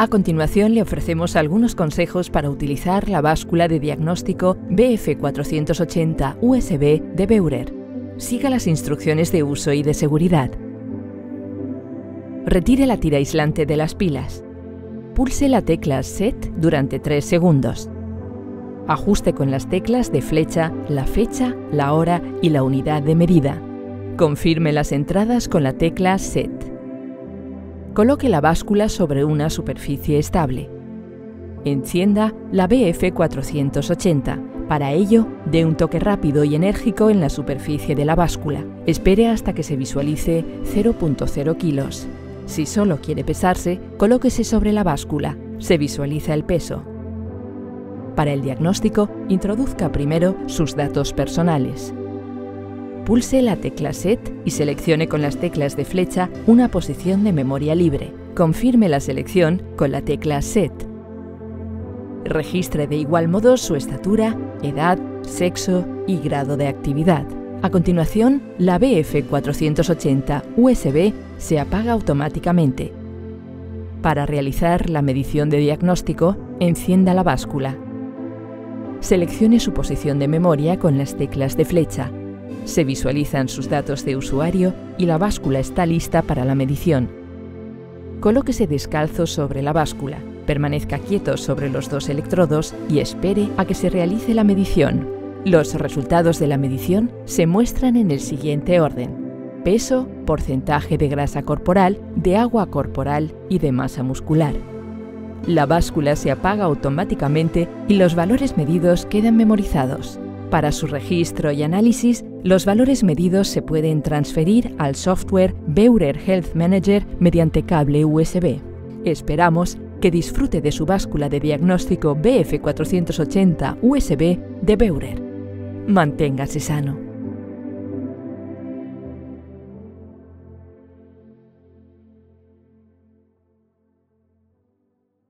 A continuación le ofrecemos algunos consejos para utilizar la báscula de diagnóstico BF480 USB de Beurer. Siga las instrucciones de uso y de seguridad. Retire la tira aislante de las pilas. Pulse la tecla SET durante 3 segundos. Ajuste con las teclas de flecha la fecha, la hora y la unidad de medida. Confirme las entradas con la tecla SET. Coloque la báscula sobre una superficie estable. Encienda la BF480. Para ello, dé un toque rápido y enérgico en la superficie de la báscula. Espere hasta que se visualice 0.0 kilos. Si solo quiere pesarse, colóquese sobre la báscula. Se visualiza el peso. Para el diagnóstico, introduzca primero sus datos personales pulse la tecla SET y seleccione con las teclas de flecha una posición de memoria libre. Confirme la selección con la tecla SET. Registre de igual modo su estatura, edad, sexo y grado de actividad. A continuación, la BF480 USB se apaga automáticamente. Para realizar la medición de diagnóstico, encienda la báscula. Seleccione su posición de memoria con las teclas de flecha se visualizan sus datos de usuario y la báscula está lista para la medición. Colóquese descalzo sobre la báscula, permanezca quieto sobre los dos electrodos y espere a que se realice la medición. Los resultados de la medición se muestran en el siguiente orden. Peso, porcentaje de grasa corporal, de agua corporal y de masa muscular. La báscula se apaga automáticamente y los valores medidos quedan memorizados. Para su registro y análisis, los valores medidos se pueden transferir al software Beurer Health Manager mediante cable USB. Esperamos que disfrute de su báscula de diagnóstico BF480 USB de Beurer. Manténgase sano.